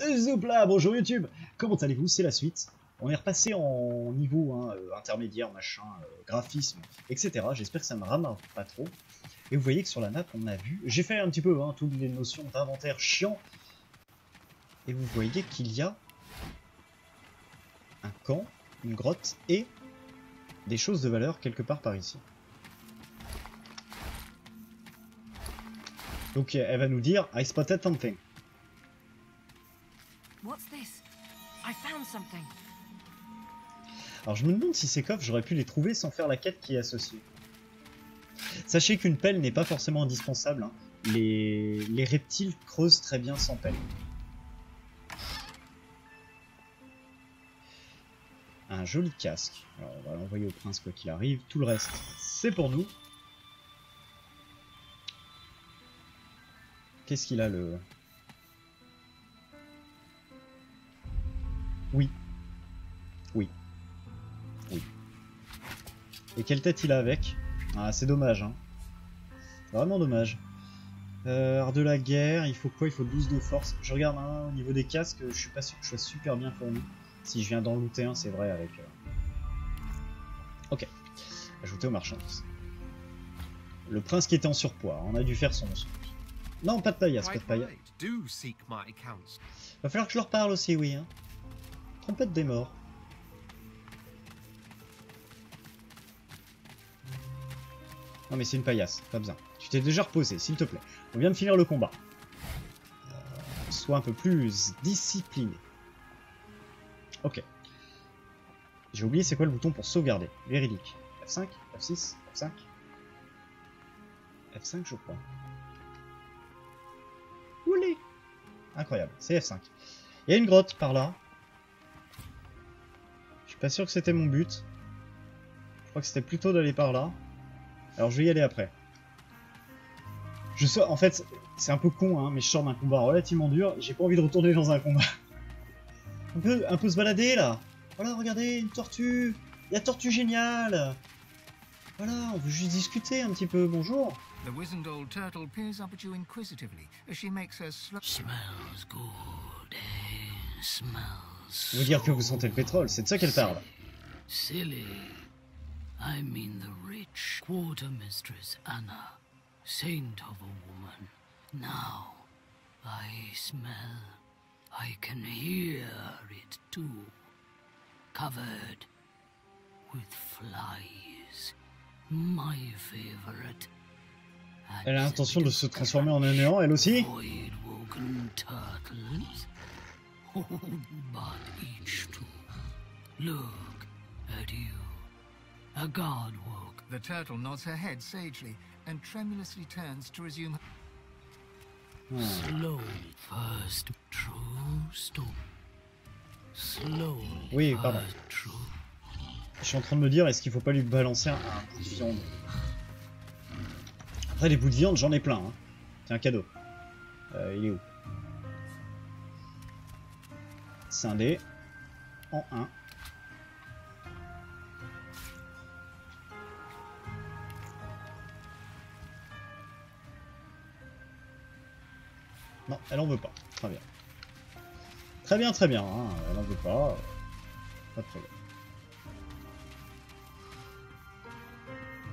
Zopla, bonjour YouTube Comment allez-vous? C'est la suite. On est repassé en niveau hein, euh, intermédiaire, machin, euh, graphisme, etc. J'espère que ça me rame pas trop. Et vous voyez que sur la map, on a vu... J'ai fait un petit peu hein, toutes les notions d'inventaire chiant. Et vous voyez qu'il y a un camp, une grotte et des choses de valeur quelque part par ici. Donc elle va nous dire I spotted something. Alors je me demande si ces coffres j'aurais pu les trouver sans faire la quête qui est associée. Sachez qu'une pelle n'est pas forcément indispensable. hein. Les... les reptiles creusent très bien sans pelle. Un joli casque. Alors on va l'envoyer au prince quoi qu'il arrive. Tout le reste, c'est pour nous. Qu'est-ce qu'il a le... Oui. Oui. Oui. Et quelle tête il a avec? Ah, c'est dommage, hein. Vraiment dommage. Euh, art de la guerre, il faut quoi? Il faut 12 de force. Je regarde hein, au niveau des casques, je suis pas sûr que je sois super bien fourni. Si je viens d'en looter un, c'est vrai avec... euh, Ok. Ajouter aux marchandises. Le prince qui était en surpoids, on a dû faire son... Non, pas de paillasse, pas de paillasse. Va falloir que je leur parle aussi, oui. Hein. Trompette des morts. Non mais c'est une paillasse, pas besoin. Tu t'es déjà reposé, s'il te plaît. On vient de finir le combat. Euh, sois un peu plus discipliné. Ok. J'ai oublié c'est quoi le bouton pour sauvegarder. Véridique. F5, F6, F5. F5 je crois. Oulé Incroyable, c'est F5. Il y a une grotte par là. Je suis pas sûr que c'était mon but. Je crois que c'était plutôt d'aller par là. Alors je vais y aller après. Je sors, en fait, c'est un peu con, hein, mais je sors d'un combat relativement dur. J'ai pas envie de retourner dans un combat. On peut, un peu se balader là. Voilà, regardez, une tortue. La tortue géniale. Voilà, on veut juste discuter un petit peu. Bonjour. The wizened old turtle peers up at you inquisitively as she makes her slow. Smells good, eh? Smells Veut dire que vous sentez le pétrole, c'est de ça qu'elle parle. silly. I mean the rich quartermistress Anna, saint of a woman. Now, I smell, I can hear it too, covered with flies. My favorite. Elle a l'intention de se transformer en un néant, elle aussi but each two. Look at you. A god woke. The turtle nods her head sagely and tremulously turns to resume. Slow first, true stone. Slow. Oui, pardon. Je suis en train de me dire, est-ce qu'il faut pas lui balancer un, un bout de viande? Après, les bouts de viande, j'en ai plein. Hein. C'est un cadeau. Euh, il est où? Scindé. En 1. Non, elle en veut pas. Très bien. Très bien, très bien. hein. Elle en veut pas. Pas de problème.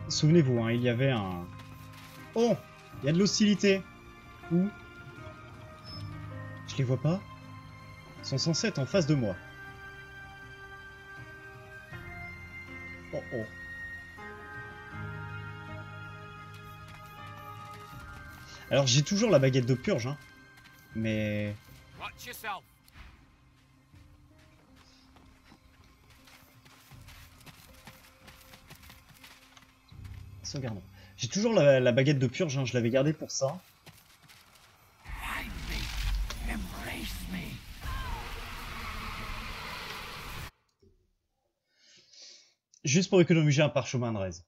Souvenez-vous, hein, il y avait un... Oh Il y a de l'hostilité. Où Je les vois pas sont censés être en face de moi. Oh oh. Alors j'ai toujours la baguette de purge, hein. Mais... Sauvegardons. J'ai toujours la, la baguette de purge, hein, je l'avais gardée pour ça. Embrace me. Juste pour économiser un parchemin de raise.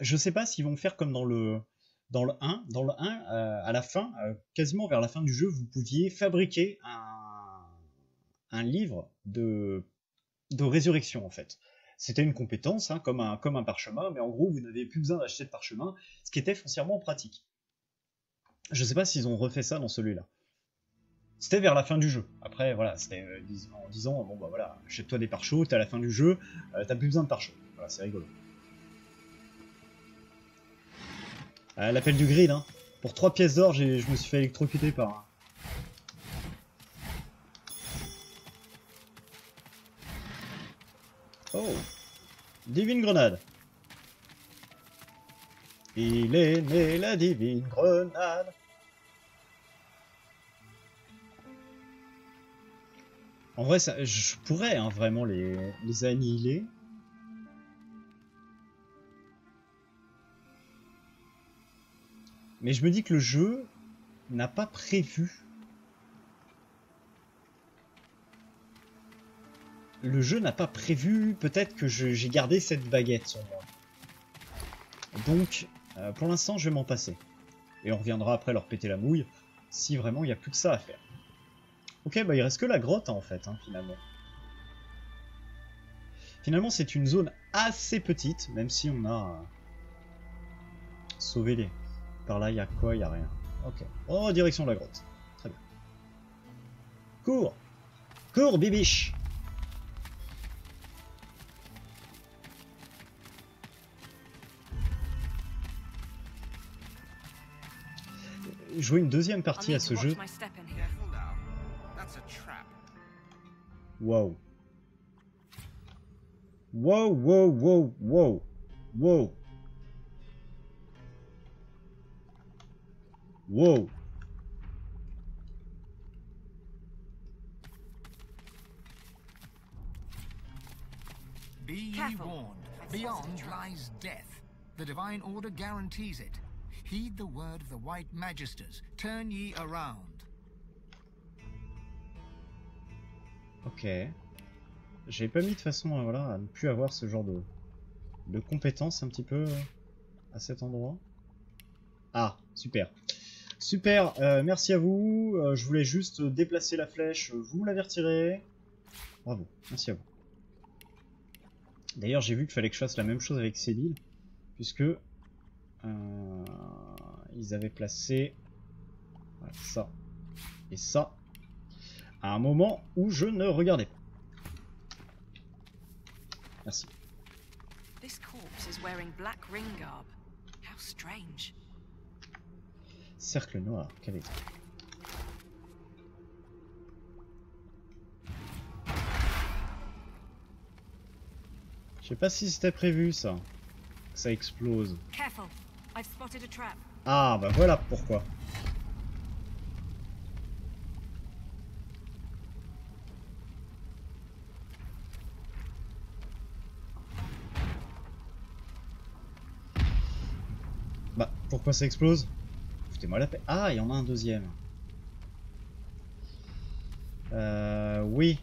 Je sais pas s'ils vont faire comme dans le dans le 1. Dans le 1, euh, à la fin, euh, quasiment vers la fin du jeu, vous pouviez fabriquer un, livre de, résurrection en fait. C'était une compétence, hein, comme, un, comme un parchemin, mais en gros, vous n'avez plus besoin d'acheter de parchemin, ce qui était foncièrement pratique. Je sais pas s'ils ont refait ça dans celui-là. C'était vers la fin du jeu. Après, voilà, c'était euh, en disant, bon bah voilà, achète-toi des pare-chocs, t'es à la fin du jeu, euh, t'as plus besoin de pare-chocs. Voilà, c'est rigolo. Euh, L'appel du grid, hein. Pour 3 pièces d'or, je me suis fait électrocuter par. Oh Divine grenade Il est né la divine grenade En vrai, je pourrais hein, vraiment les, annihiler. Mais je me dis que le jeu n'a pas prévu. Le jeu n'a pas prévu peut-être que j'ai gardé cette baguette sur moi. Donc, euh, pour l'instant, je vais m'en passer. Et on reviendra après leur péter la mouille si vraiment il n'y a plus que ça à faire. Ok, bah il reste que la grotte en fait, hein, finalement. Finalement, c'est une zone assez petite, même si on a euh, sauvé les. Par là, il y a quoi Il y a rien. Ok. Oh, direction de la grotte. Très bien. Cours Cours, bibiche Jouer une deuxième partie à ce jeu. Wow. Wow, wow, wow, wow. Wow. Wow. Be ye Careful. warned. Beyond spotted a trap. lies death. The divine order guarantees it. Heed the word of the white magisters. Turn ye around. Ok. J'ai pas mis de façon à, voilà, à ne plus avoir ce genre de, de compétences un petit peu euh, à cet endroit. Ah, super. Super, euh, merci à vous. Euh, je voulais juste déplacer la flèche, vous retirée. Bravo, merci à vous. D'ailleurs, j'ai vu qu'il fallait que je fasse la même chose avec Céline, puisque euh, ils avaient placé voilà, ça et ça à un moment où je ne regardais pas. Merci. This corpse is wearing black ring garb. How strange. Cercle noir, quel est Je sais pas si c'était prévu ça. Que ça explose. Ah bah voilà pourquoi. Bah ça explose Foutez-moi la paix. Ah, il y en a un deuxième. Euh oui.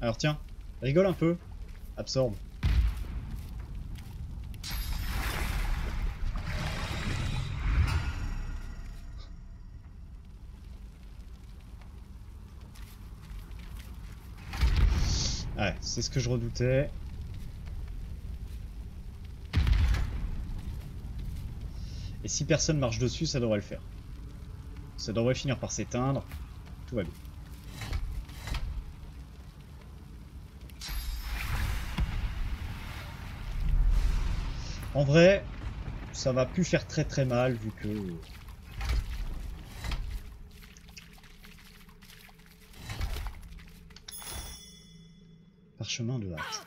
Alors tiens, rigole un peu. Absorbe. Ouais, c'est ce que je redoutais. Si personne marche dessus, ça devrait le faire. Ça devrait finir par s'éteindre. Tout va bien. En vrai, ça va plus faire très très mal vu que... Parchemin de hâte.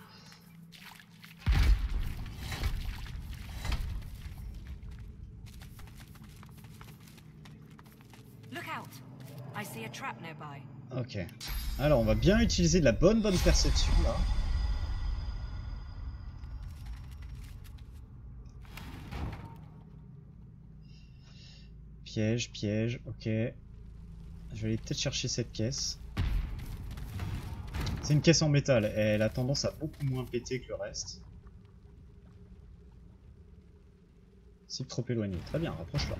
Look out. I see a trap nearby. Ok. Alors, on va bien utiliser de la bonne bonne perception là. Piège, piège, ok. Je vais aller peut-être chercher cette caisse. C'est une caisse en métal, elle a tendance à beaucoup moins péter que le reste. Cible trop éloigné. Très bien, rapproche-la.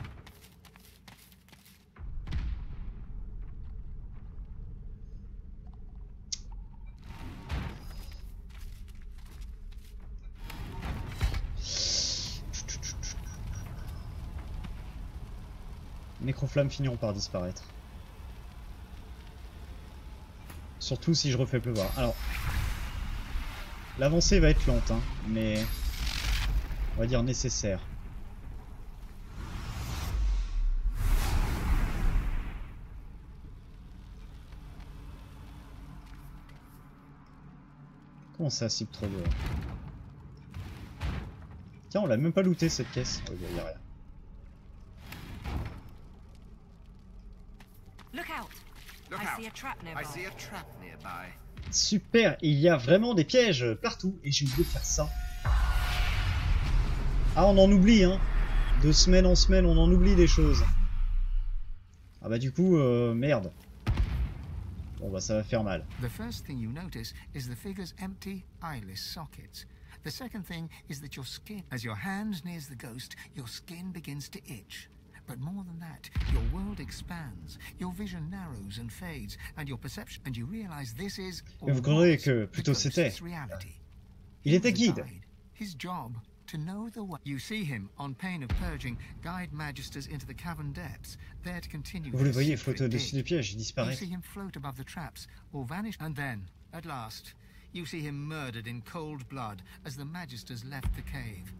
Nécroflammes finiront par disparaître. Surtout si je refais pleuvoir. Alors, l'avancée va être lente, hein, mais on va dire nécessaire. Comment ça, cible trop lourd Tiens, on l'a même pas looté cette caisse. Oh, rien. Look out! Look I out. see a trap I nearby. see a trap nearby. Super, il y a vraiment des pièges partout et j'ai oublié de faire ça. Ah, on en oublie, hein. De semaine en semaine, on en oublie des choses. Ah bah du coup, euh, merde. Bon bah ça va faire mal. The first thing you notice is the figure's empty, eyeless sockets. The second thing is that your skin, as your hand nears the ghost, your skin begins to itch. But more than that, your world expands, your vision narrows and fades, and your perception, and you realize this is. vous croyez que plutôt c'était. reality. Il He était was a guide. His job to know the way. You see him on pain of purging, guide magisters into the cavern depths, there to continue. Vous le voyez flotter au-dessus dig. des pièges, il You see him float above the traps or vanish, and then, at last, you see him murdered in cold blood as the Magisters left the cave.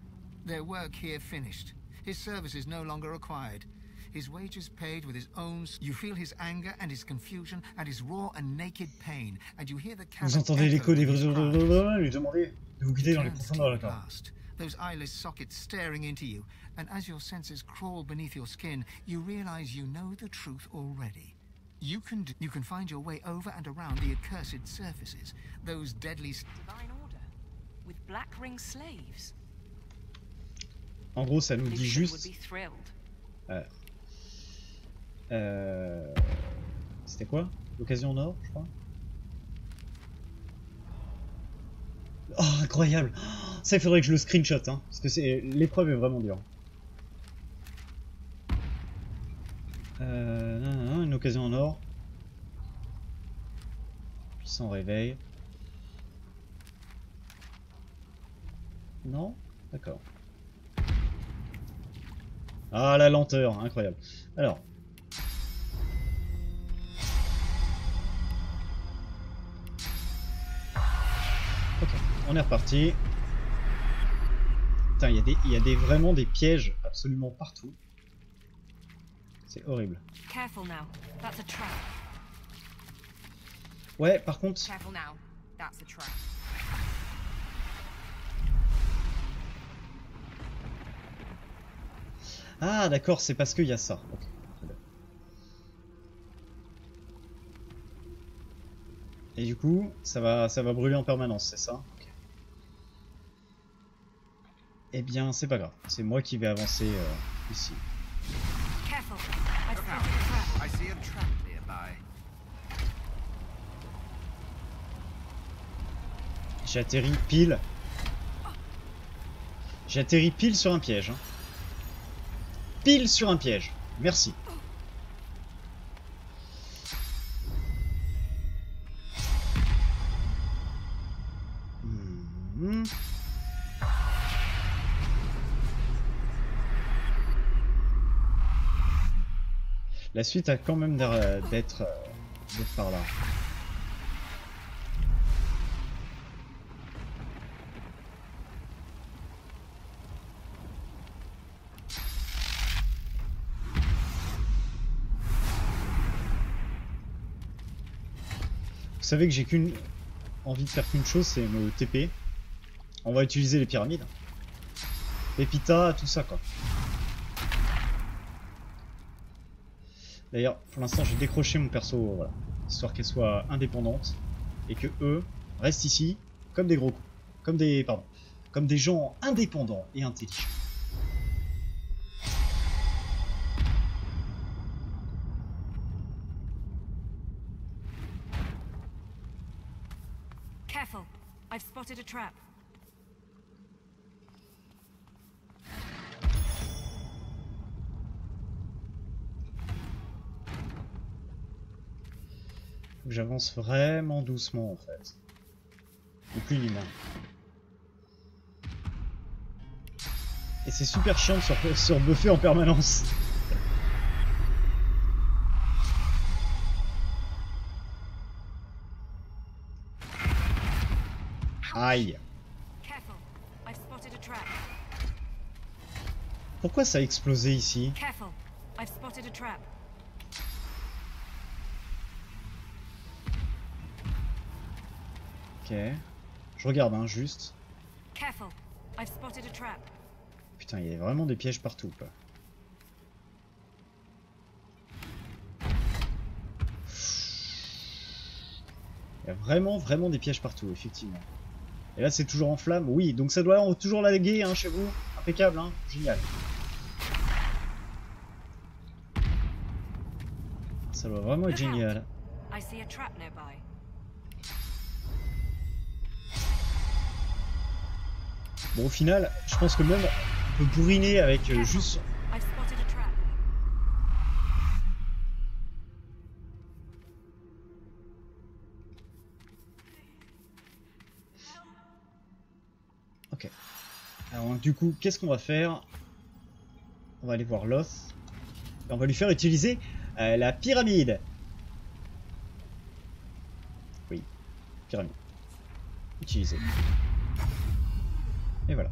Their work here finished. His service is no longer required. His wages paid with his own. You feel his anger and his confusion and his raw and naked pain, and you hear the Vous entendez l'écho des with his vrais lui demander de vous guider dans les profondeurs de la at those eyeless sockets staring into you, and as your senses crawl beneath your skin, you realize you know the truth already. You can d- you can find your way over and around the accursed surfaces, those deadly. s- Divine order. With Black Ring slaves. En gros, ça nous dit juste... thrilled. Euh... C'était quoi? L'occasion en or, je crois? Oh, incroyable Ça, il faudrait que je le screenshot, hein, parce que c'est l'épreuve est vraiment dure. Euh... non, non, non, une occasion en or. Puissant réveil. Non? D'accord. Ah, la lenteur, incroyable. Alors, Ok, on est reparti. Putain, il y a, des, y a des, vraiment des pièges absolument partout. C'est horrible. Ouais, par contre, ah d'accord, c'est parce qu'il y a ça. Et du coup, ça va, ça va brûler en permanence, c'est ça? Eh bien, c'est pas grave. C'est moi qui vais avancer euh, ici. Atterri pile. J'ai atterri pile sur un piège. hein. Pile sur un piège. Merci. Mhm. La suite a quand même euh, d'être par là. Vous savez que j'ai qu'une envie de faire qu'une chose, c'est me TP. On va utiliser les pyramides. Pépita, tout ça quoi. D'ailleurs, pour l'instant, j'ai décroché mon perso, histoire qu'elle soit indépendante et que eux restent ici comme des gros, comme des, pardon, comme des gens indépendants et intelligents. Vraiment doucement en fait. Humain. Et c'est super chiant de se se rebuffer en permanence. Aïe. Pourquoi ça a explosé ici? Careful. I've spotted a trap. Ok. Je regarde, hein, juste. Putain, il y a vraiment des pièges partout, quoi. Il y a vraiment, vraiment des pièges partout, effectivement. Et là, c'est toujours en flamme. Oui, donc ça doit toujours laguer, hein, chez vous. Impeccable, hein. Génial. Ça doit vraiment être génial. I see a trap nearby. Bon, au final, je pense que même on peut bourriner avec euh, juste... Ok. Alors du coup, qu'est-ce qu'on va faire? On va aller voir Loth. Et on va lui faire utiliser euh, la pyramide. Oui, pyramide. Utiliser. Et voilà.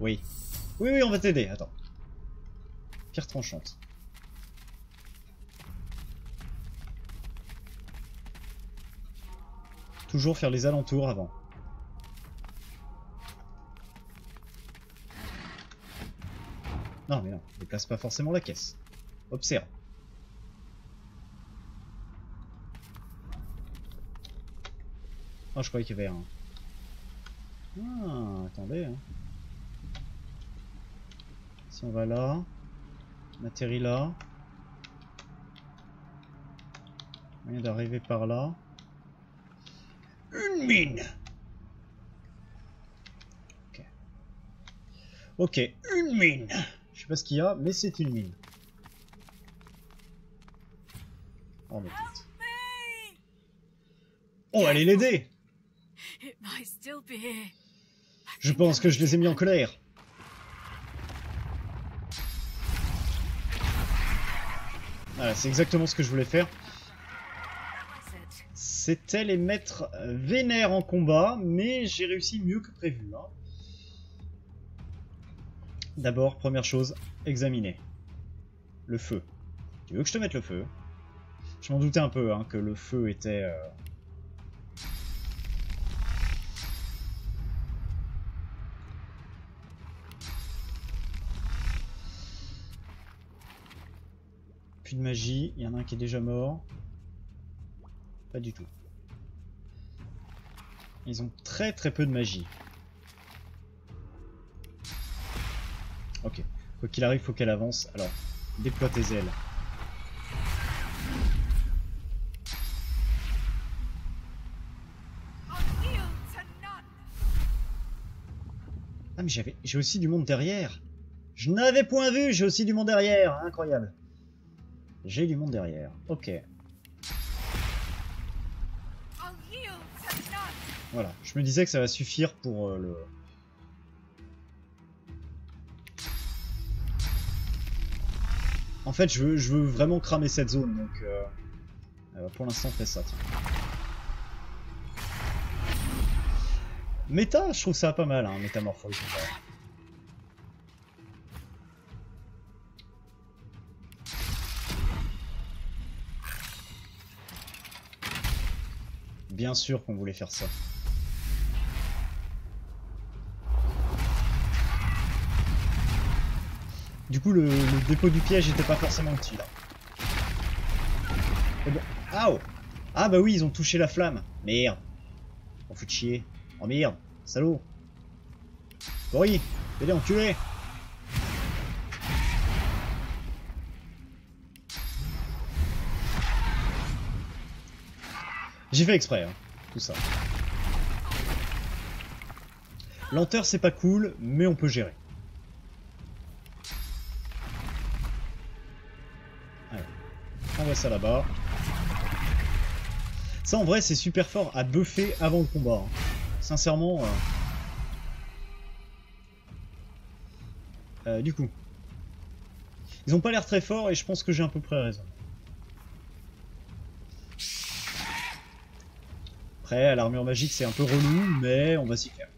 Oui. Oui, oui, on va t'aider. Attends. Pierre tranchante. Toujours faire les alentours avant. Non, mais non, déplace pas forcément la caisse. Observe. Oh, je croyais qu'il y avait un... Ah, attendez. Hein. Si on va là, on atterrit là. Moyen d'arriver par là. Une mine Ok. Ok, une mine Je sais pas ce qu'il y a, mais c'est une mine. Oh, mais. On va aller l'aider It might still be here. Je pense que je les ai mis en colère. Voilà, c'est exactement ce que je voulais faire. C'était les mettre vénères en combat, mais j'ai réussi mieux que prévu. hein. D'abord, première chose, examiner. Le feu. Tu veux que je te mette le feu? Je m'en doutais un peu hein, que le feu était... euh, De magie, il y en a un qui est déjà mort. Pas du tout. Ils ont très très peu de magie. Ok. Quoi qu'il arrive, faut qu'elle avance. Alors, déploie tes ailes. Ah mais j'avais, j'ai aussi du monde derrière. Je n'avais point vu, j'ai aussi du monde derrière. Incroyable. J'ai du monde derrière. Ok. Voilà. Je me disais que ça va suffire pour euh, le... En fait, je veux, je veux vraiment cramer cette zone, donc... euh, euh, pour l'instant, on fait ça. Méta, je trouve ça pas mal, hein, métamorphose. Bien sûr qu'on voulait faire ça. Du coup, le, dépôt du piège n'était pas forcément utile. Mais bon. Ah oh Ah bah oui, ils ont touché la flamme. Merde. On fout de chier. Oh merde. Salaud. Cory, fais les J'ai fait exprès, hein, tout ça. Lenteur, c'est pas cool, mais on peut gérer. Allez, envoie ça là-bas. Ça, en vrai, c'est super fort à buffer avant le combat. hein. Sincèrement. euh. Euh, du coup. Ils ont pas l'air très forts et je pense que j'ai à peu près raison. Après, l'armure magique, c'est un peu relou, mais on va s'y faire.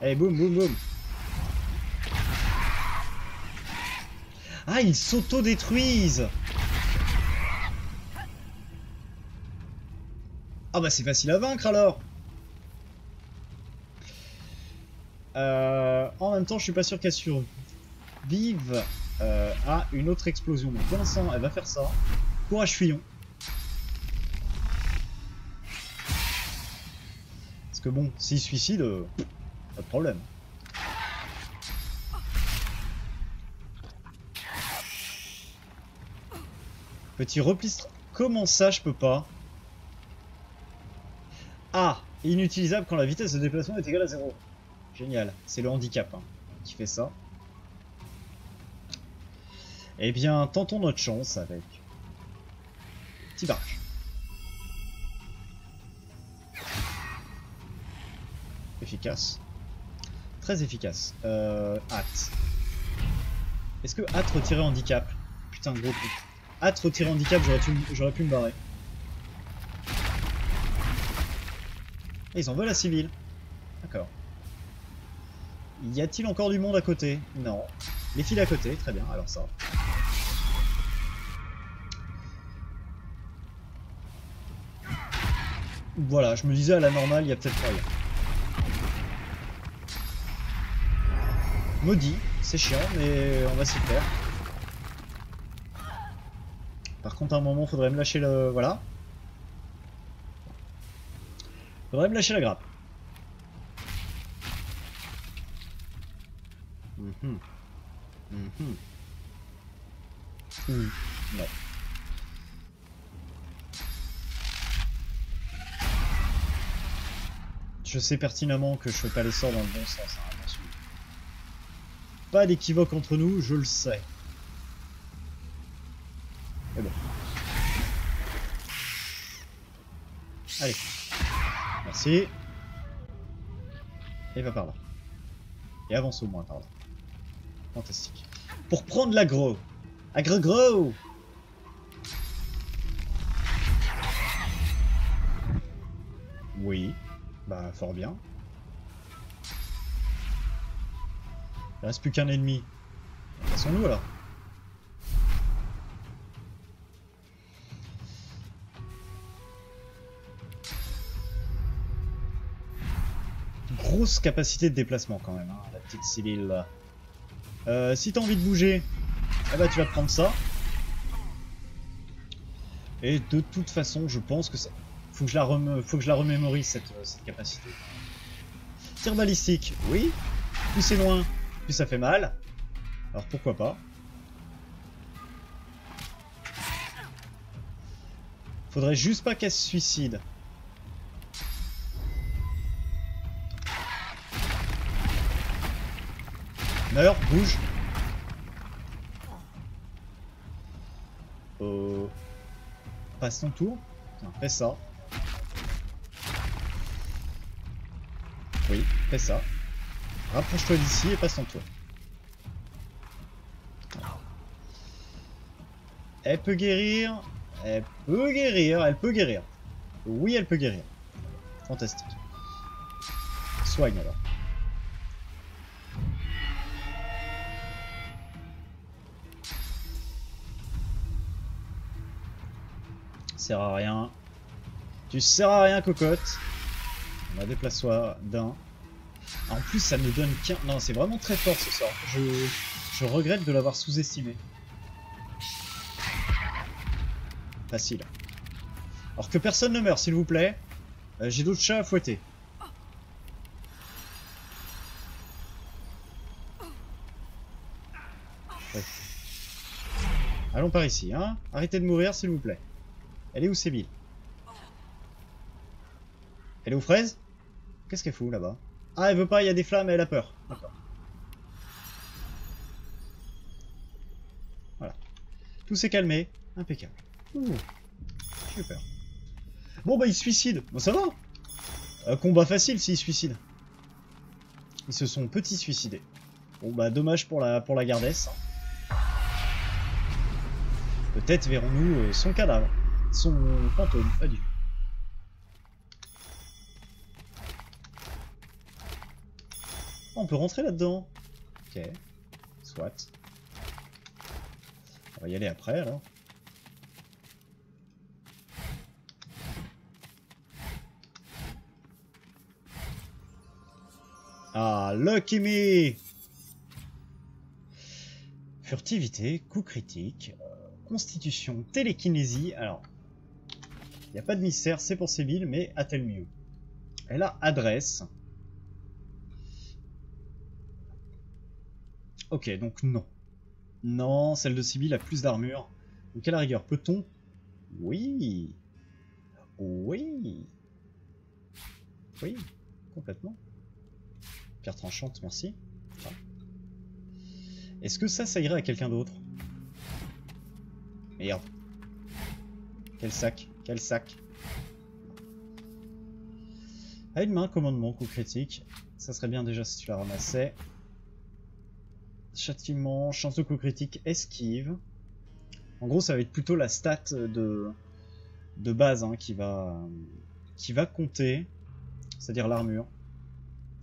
Allez, boum, boum, boum. Ah, ils s'auto-détruisent Ah bah c'est facile à vaincre alors Euh, En même temps, je suis pas sûr qu'elle survive euh, à une autre explosion. Mais pour elle va faire ça. Courage fuyons. Que bon, s'il suicide, euh, pas de problème. Petit repli... stra- Comment ça, je peux pas? Ah Inutilisable quand la vitesse de déplacement est égale à 0. Génial. C'est le handicap hein, qui fait ça. Eh bien, tentons notre chance avec... Petit barrage. Très efficace. Euh, hâte. Est-ce que hâte retirer handicap? Putain, gros coup. Hâte retirer handicap, j'aurais pu, me barrer. Et ils en veulent à civil. D'accord. Y a-t-il encore du monde à côté? Non. Les fils à côté, très bien, alors ça. Voilà, je me disais à la normale, il y a peut-être rien. Maudit, c'est chiant, mais on va s'y faire. Par contre, à un moment, faudrait me lâcher le... Voilà. Faudrait me lâcher la grappe. Mhm. Mhm. Hmm, Non. Je sais pertinemment que je fais pas les sorts dans le bon sens, hein. Pas d'équivoque entre nous, je le sais. Mais bon. Allez. Merci. Et va par là. Et avance au moins par là. Fantastique. Pour prendre l'agro. Agro-gros Oui. Bah, fort bien. Il reste plus qu'un ennemi. Passons-nous alors. Grosse capacité de déplacement quand même, hein, la petite civile là. Euh, si t'as envie de bouger, eh bah tu vas prendre ça. Et de toute façon, je pense que ça... Faut que je la. Faut que je la remémorise cette, euh, capacité. Tir balistique, oui. Plus c'est loin, plus ça fait mal. Alors pourquoi pas. Faudrait juste pas qu'elle se suicide. Meurs, bouge. Euh... Passe ton tour. Fais ça. Oui, fais ça. Rapproche-toi d'ici et passe ton tour. Elle peut guérir. Elle peut guérir. Elle peut guérir. Oui, elle peut guérir. Fantastique. Soigne alors. Sert à rien. Tu sers à rien, cocotte. On va déplacer d'un. En plus, ça me donne qu'un. Non, c'est vraiment très fort ce sort. Je, regrette de l'avoir sous-estimé. Facile. Alors que personne ne meurt, s'il vous plaît. Euh, J'ai d'autres chats à fouetter. Allons par ici, hein. Arrêtez de mourir, s'il vous plaît. Elle est où Sébille Elle est aux fraises Qu'est-ce qu'elle fout là-bas? Ah, elle veut pas, il y a des flammes elle a peur. Voilà. Tout s'est calmé. Impeccable. Ouh. J'ai. Bon bah il se suicide. Bon ça va. Combat facile s'il suicide. Ils se sont petits suicidés. Bon bah dommage pour la, pour gardesse. Peut-être verrons-nous euh, son cadavre. Son fantôme, pas on peut rentrer là-dedans. Ok. Soit. On va y aller après alors. Ah, Lucky Me Furtivité, coup critique, euh, constitution, télékinésie. Alors, il n'y a pas de mystère, c'est pour Sébille, mais a-t-elle mieux Elle a adresse. Ok, donc non. Non, celle de Sibyl a plus d'armure. Donc à la rigueur, peut-on? Oui. Oui. Oui, complètement. Pierre tranchante, merci. Est-ce que ça, ça irait à quelqu'un d'autre? Merde. Quel sac Quel sac À une main, commandement, coup critique. Ça serait bien déjà si tu la ramassais. Châtiment, chance de coup critique, esquive. En gros, ça va être plutôt la stat de, de base hein, qui, va, qui va compter, c'est-à-dire l'armure.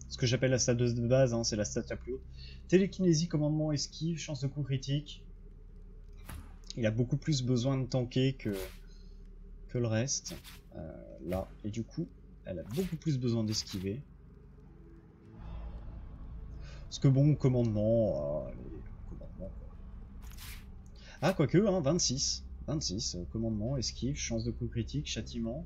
Ce que j'appelle la stat de base, hein, c'est la stat la plus haute. Télékinésie, commandement, esquive, chance de coup critique. Il a beaucoup plus besoin de tanker que, que le reste. Euh, là, et du coup, elle a beaucoup plus besoin d'esquiver. Parce que bon, commandement... ah, allez, commandement quoi. Ah, quoique, hein, 26. 26, euh, commandement, esquive, chance de coup critique, châtiment.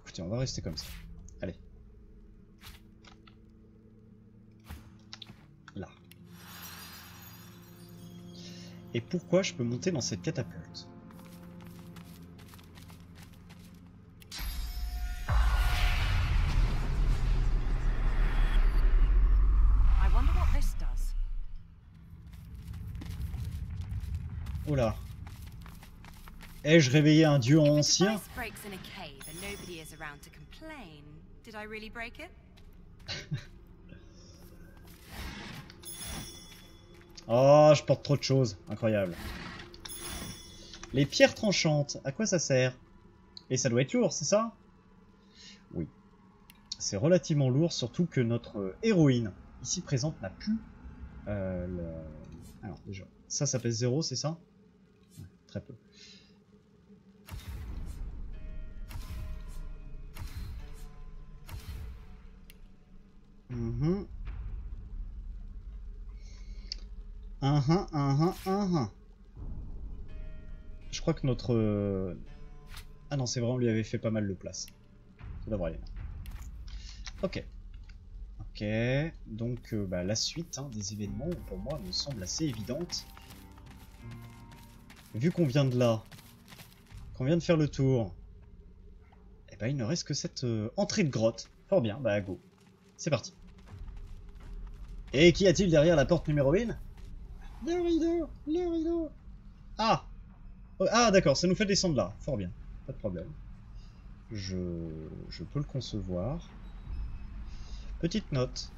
Écoutez, on va rester comme ça. Allez. Là. Et pourquoi je peux monter dans cette catapulte? Oh là. Ai-je réveillé un dieu ancien? Oh, je porte trop de choses. Incroyable. Les pierres tranchantes, à quoi ça sert? Et ça doit être lourd, c'est ça? Oui. C'est relativement lourd, surtout que notre euh, héroïne, ici présente, n'a plus... euh, le... Alors, déjà, ça, ça pèse 0, c'est ça? Très peu. Mhm. Uhum, uhum, uhum. Je crois que notre... euh, Ah non, c'est vrai, on lui avait fait pas mal de place. Ça devrait aller. Ok. Ok. Donc, euh, bah, la suite hein, des événements, pour moi, me semble assez évidente. Vu qu'on vient de là, qu'on vient de faire le tour, eh ben, il ne reste que cette euh, entrée de grotte. Fort bien, bah go. C'est parti. Et qu'y a-t-il derrière la porte numéro 1 le rideau Le rideau Ah Oh, Ah d'accord, ça nous fait descendre là. Fort bien, pas de problème. Je, je peux le concevoir. Petite note.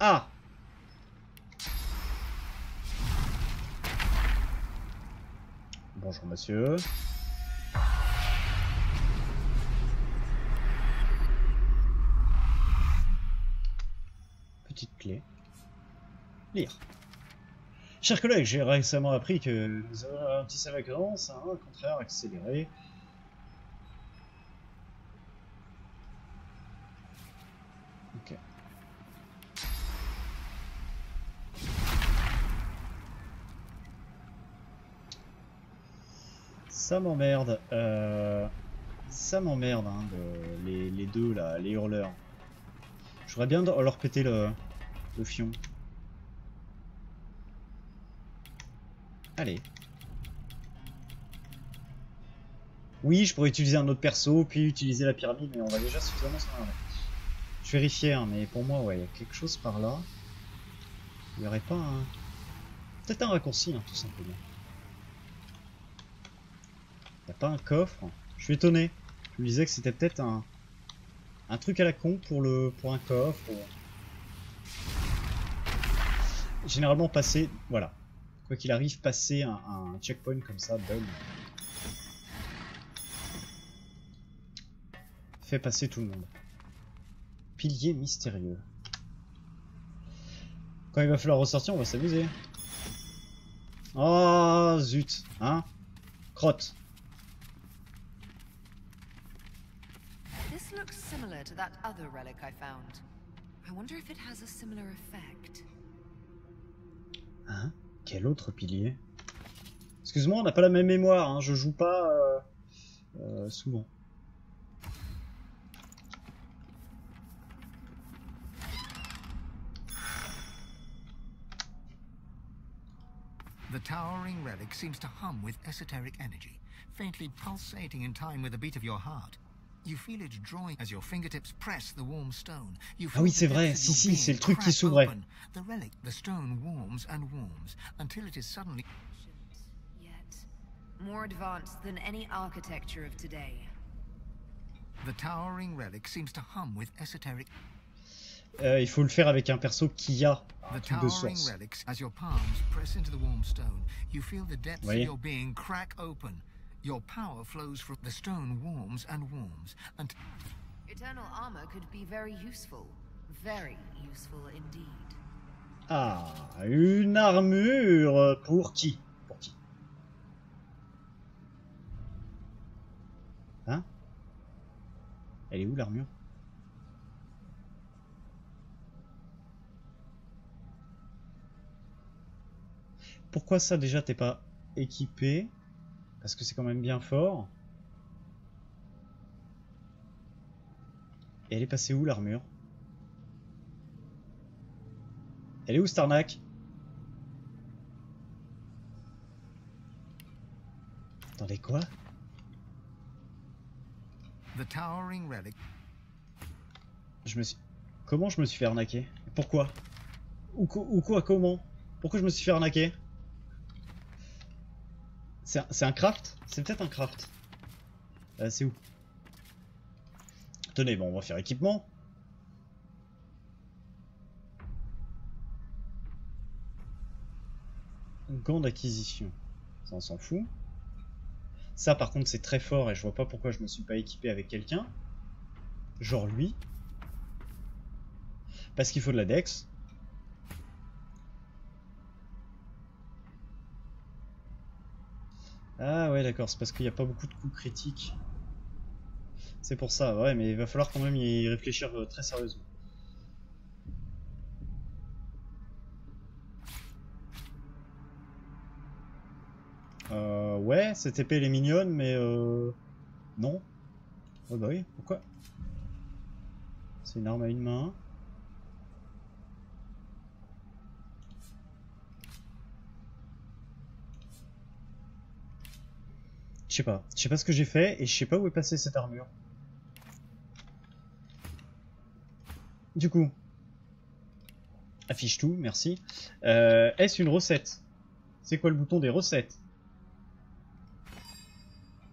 Ah Bonjour monsieur. Petite clé. Lire. Chers collègues, j'ai récemment appris que nous avons un petit séquence, hein, contraire accéléré. Ça m'emmerde. Euh... Ça m'emmerde, hein, les, deux là, les hurleurs. Je voudrais bien leur péter le, le fion. Allez. Oui, je pourrais utiliser un autre perso, puis utiliser la pyramide, mais on va déjà suffisamment s'en. Je vérifie, hein, mais pour moi, ouais, il y a quelque chose par là. Il n'y aurait pas un... Peut-être un raccourci, hein, tout simplement. A pas un coffre Je suis étonné. Je me disais que c'était peut-être un... Un truc à la con pour, le... pour un coffre. Généralement, passer... Voilà. Quoi qu'il arrive, passer un, checkpoint comme ça, done. Fait passer tout le monde. Pilier mystérieux. Quand il va falloir ressortir, on va s'amuser. Oh zut, hein Crotte. Similar to that other relic I found. I wonder if it has a similar effect. Hein? Quel autre pilier? Excuse-moi, on n'a pas la même mémoire, hein, je joue pas euh, euh, souvent. The towering relic seems to hum with esoteric energy, faintly pulsating in time with the beat of your heart. You feel it drawing as your fingertips press the warm stone. You Ah oui, c'est vrai. Si, si, c'est le truc qui s'ouvrait. open. The relic, the stone warms and warms until it is suddenly Yet more advanced than any architecture of today. the towering relic seems to hum with esoteric Euh, il faut le faire avec un perso qui a un The truc de towering source. relics, as your palms press into the warm stone, you feel the depths Voyez? Your power flows from the stone warms and warms, and Eternal armor could be very useful. Very useful indeed. Ah, une armure pour qui? Pour qui? Hein? Elle est où l'armure? Pourquoi ça déjà t'es pas équipé? Parce que c'est quand même bien fort. Et elle est passée où l'armure? Elle est où Starnak? Attendez quoi? The towering relic. Je me suis... Comment je me suis fait arnaquer? Pourquoi? Ou quoi Comment? Pourquoi je me suis fait arnaquer? C'est un, craft C'est peut-être un craft. Euh, c'est où Tenez, bon, on va faire équipement. Gant d'acquisition. Ça, on s'en fout. Ça, par contre, c'est très fort et je vois pas pourquoi je me suis pas équipé avec quelqu'un. Genre lui. Parce qu'il faut de la dex. Ah ouais d'accord, c'est parce qu'il n'y a pas beaucoup de coups critiques. C'est pour ça, ouais, mais il va falloir quand même y réfléchir euh, très sérieusement. Euh, ouais, cette épée elle est mignonne, mais euh... Non. Ouais bah oui, pourquoi? C'est une arme à une main. Sais pas. Je sais pas ce que j'ai fait et je sais pas où est passée cette armure. Du coup. Affiche tout, merci. Euh, Est-ce une recette? C'est quoi le bouton des recettes?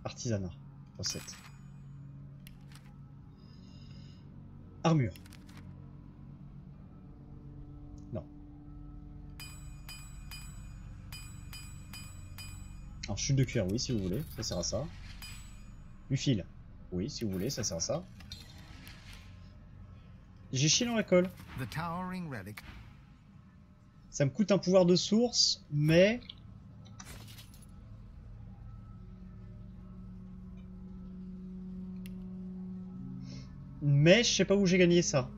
Artisanat. Recette. Armure. Alors, chute de cuir, oui, si vous voulez, ça sert à ça. Du fil, oui, si vous voulez, ça sert à ça. J'ai chié dans la colle. the towering relic Ça me coûte un pouvoir de source, mais... Mais je sais pas où j'ai gagné ça.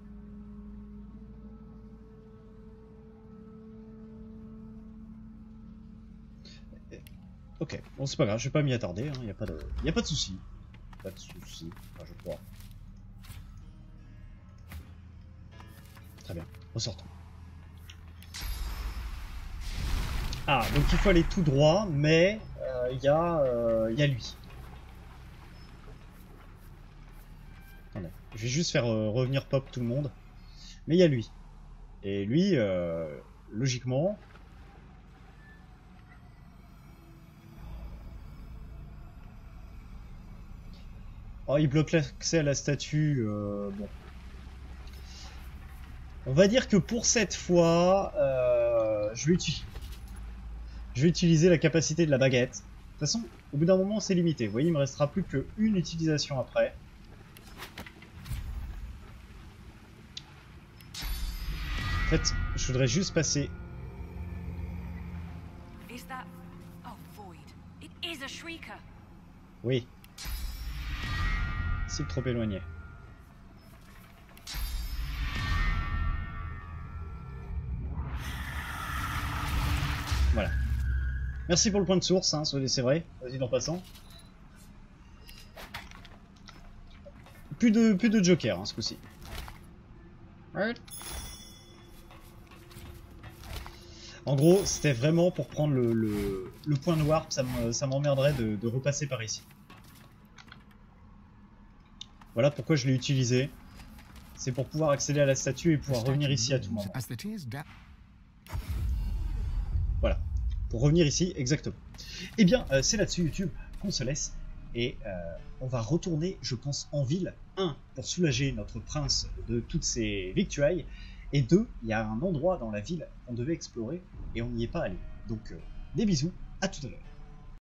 Bon c'est pas grave, je vais pas m'y attarder, il n'y a pas de, y a pas de souci. Pas de souci, enfin, je crois. Très bien, ressortons. Ah, donc il faut aller tout droit, mais euh, il y, a, euh, y a lui. Attendez, je vais juste faire euh, revenir pop tout le monde. Mais il y a lui. Et lui, euh, logiquement... Oh, il bloque l'accès à la statue. euh, bon. On va dire que pour cette fois, euh, je vais utiliser... Je vais utiliser la capacité de la baguette. De toute façon, au bout d'un moment, c'est limité. Vous voyez, il me restera plus qu'une utilisation après. En fait, je voudrais juste passer... Is Cible trop éloigné. Voilà. Merci pour le point de source, hein, c'est vrai, vas-y en passant. Plus de, plus de joker hein, ce coup-ci. Right. En gros, c'était vraiment pour prendre le, le, le point de warp, ça me- ça m'emmerderait de, de repasser par ici. Voilà pourquoi je l'ai utilisé. C'est pour pouvoir accéder à la statue et pouvoir revenir ici à tout moment. Voilà. Pour revenir ici, exactement. Eh bien, euh, c'est là-dessus, YouTube, qu'on se laisse. Et euh, on va retourner, je pense, en ville. Un, pour soulager notre prince de toutes ses victuailles. Et deux, il y a un endroit dans la ville qu'on devait explorer et on n'y est pas allé. Donc, euh, des bisous, à tout à l'heure.